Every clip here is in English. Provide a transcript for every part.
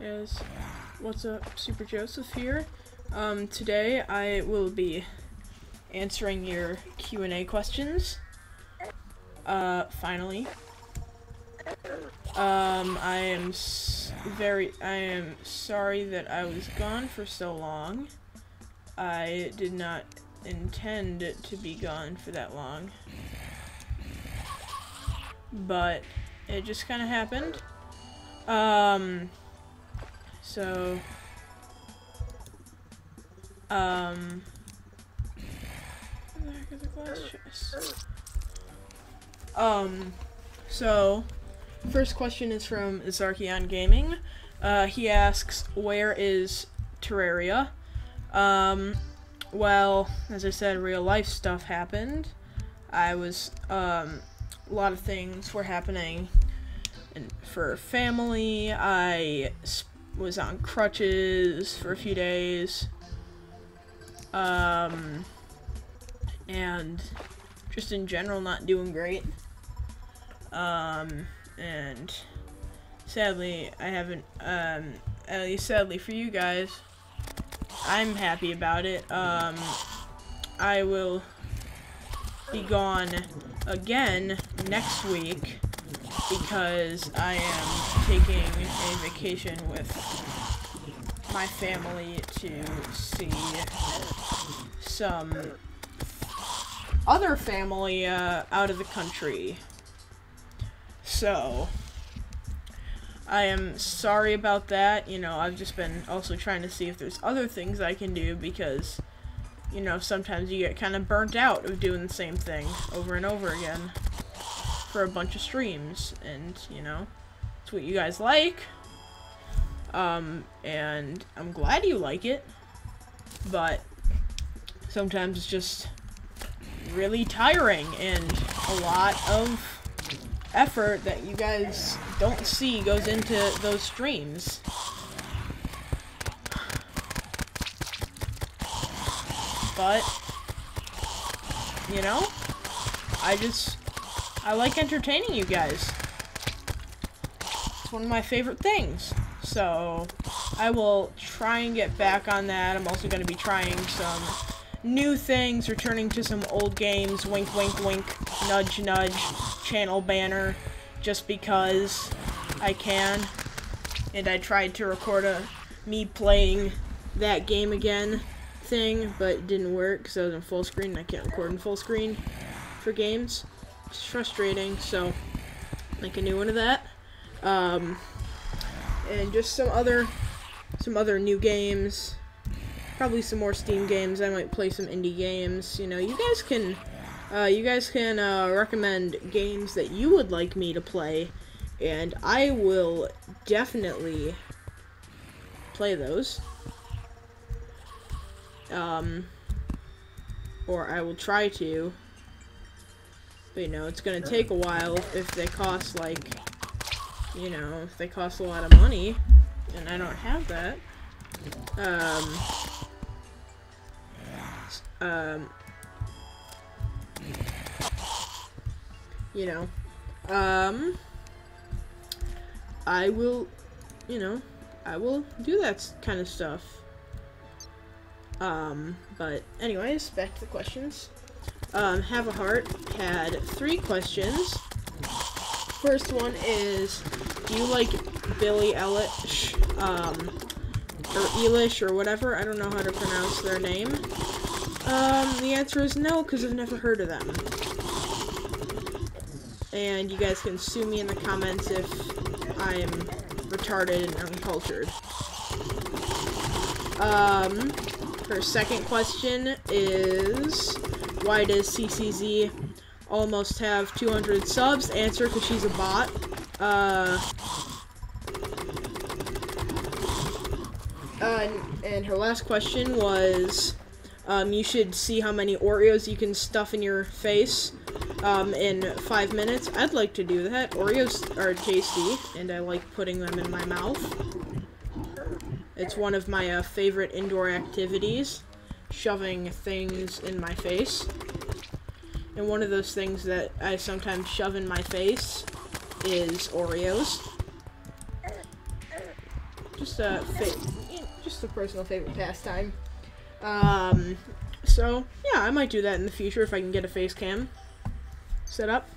is what's up super joseph here. Um, today i will be answering your q&a questions. Uh, finally. Um, i am very i am sorry that i was gone for so long. I did not intend to be gone for that long. But it just kind of happened. Um so, um? Um, so, first question is from Zarkion Gaming. Uh, he asks, where is Terraria? Um, well, as I said, real life stuff happened. I was, um, a lot of things were happening and for family. I was on crutches for a few days. Um, and just in general not doing great. Um, and sadly, I haven't, um, at least sadly for you guys, I'm happy about it. Um, I will be gone again next week because I am taking a vacation with my family to see some other family uh, out of the country. So, I am sorry about that. You know, I've just been also trying to see if there's other things I can do because, you know, sometimes you get kind of burnt out of doing the same thing over and over again for a bunch of streams, and, you know, it's what you guys like. Um, and I'm glad you like it, but sometimes it's just really tiring and a lot of effort that you guys don't see goes into those streams. But, you know, I just I like entertaining you guys. It's one of my favorite things. So, I will try and get back on that. I'm also going to be trying some new things, returning to some old games, wink, wink, wink, nudge, nudge, channel banner, just because I can. And I tried to record a me playing that game again thing, but it didn't work because I was in full screen and I can't record in full screen for games. It's frustrating, so make a new one of that. Um, and just some other some other new games. Probably some more Steam games. I might play some indie games. You know, you guys can uh, you guys can uh, recommend games that you would like me to play, and I will definitely play those. Um, or I will try to. But, you know, it's gonna take a while if they cost, like, you know, if they cost a lot of money, and I don't have that. Um, um, you know, um, I will, you know, I will do that kind of stuff. Um, but anyways, back to the questions um, Have a Heart had three questions. First one is, do you like Billie Eilish, um, or Eilish, or whatever? I don't know how to pronounce their name. Um, the answer is no, because I've never heard of them. And you guys can sue me in the comments if I'm retarded and uncultured. Um, her second question is, why does CCZ almost have 200 subs? Answer, because she's a bot. Uh, uh, and her last question was, um, you should see how many Oreos you can stuff in your face um, in five minutes. I'd like to do that. Oreos are tasty, and I like putting them in my mouth. It's one of my uh, favorite indoor activities shoving things in my face. And one of those things that I sometimes shove in my face is Oreos. just a just a personal favorite pastime. Um, so yeah, I might do that in the future if I can get a face cam set up.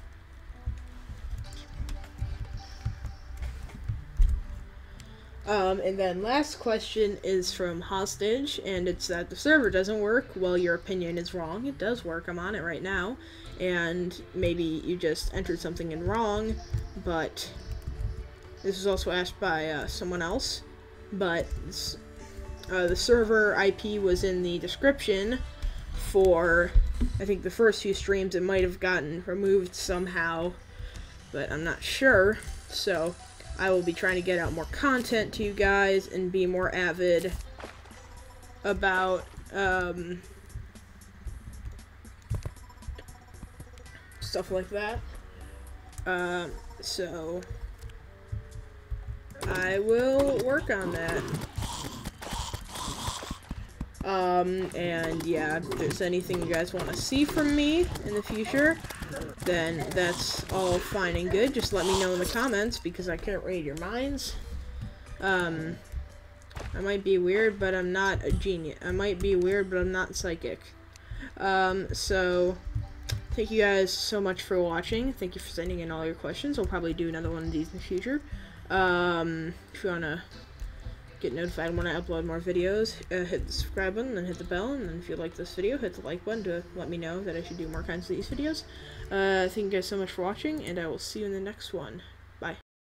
Um, and then last question is from Hostage, and it's that the server doesn't work. Well, your opinion is wrong. It does work. I'm on it right now, and maybe you just entered something in wrong. But this was also asked by uh, someone else. But uh, the server IP was in the description for I think the first few streams. It might have gotten removed somehow, but I'm not sure. So I will be trying to get out more content to you guys and be more avid about um, stuff like that. Uh, so I will work on that. Um, and yeah, if there's anything you guys want to see from me in the future, then that's all fine and good. Just let me know in the comments because I can't read your minds. Um, I might be weird, but I'm not a genius. I might be weird, but I'm not psychic. Um, so, thank you guys so much for watching. Thank you for sending in all your questions. We'll probably do another one of these in the future. Um, if you want to get notified when I upload more videos, uh, hit the subscribe button and hit the bell. And then if you like this video, hit the like button to let me know that I should do more kinds of these videos. Uh, thank you guys so much for watching, and I will see you in the next one.